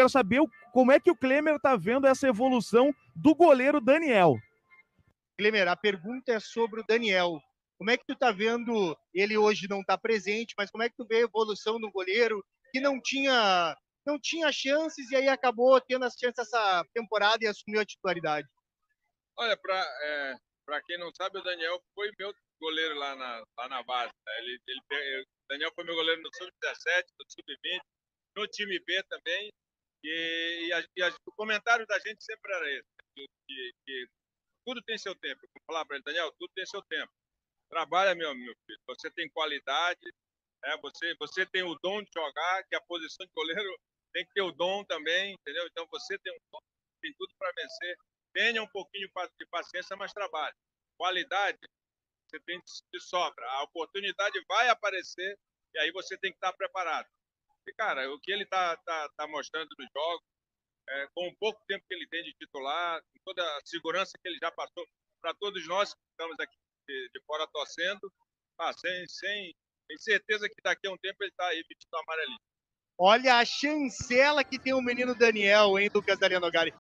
quero saber como é que o Klemer está vendo essa evolução do goleiro Daniel. Klemer, a pergunta é sobre o Daniel. Como é que tu está vendo, ele hoje não está presente, mas como é que tu vê a evolução do goleiro que não tinha não tinha chances e aí acabou tendo as chances essa temporada e assumiu a titularidade? Olha, para é, quem não sabe, o Daniel foi meu goleiro lá na, lá na base. Né? Ele, ele, o Daniel foi meu goleiro no Sub-17, no Sub-20, no time B também. E, e, a, e a, o comentário da gente sempre era esse: que, que, que tudo tem seu tempo. Eu falar para ele, Daniel, tudo tem seu tempo. Trabalha, meu, meu filho. Você tem qualidade, é, você, você tem o dom de jogar, que a posição de goleiro tem que ter o dom também, entendeu? Então você tem um dom, tem tudo para vencer. Tenha um pouquinho de paciência, mas trabalhe. Qualidade, você tem de sobra. A oportunidade vai aparecer e aí você tem que estar preparado. E, cara, o que ele está tá, tá mostrando nos jogos, é, com o pouco tempo que ele tem de titular, com toda a segurança que ele já passou para todos nós que estamos aqui de, de fora torcendo, ah, sem, sem, sem certeza que daqui a um tempo ele está aí vestido amarelinho. Olha a chancela que tem o menino Daniel, hein, Lucas Darianogari.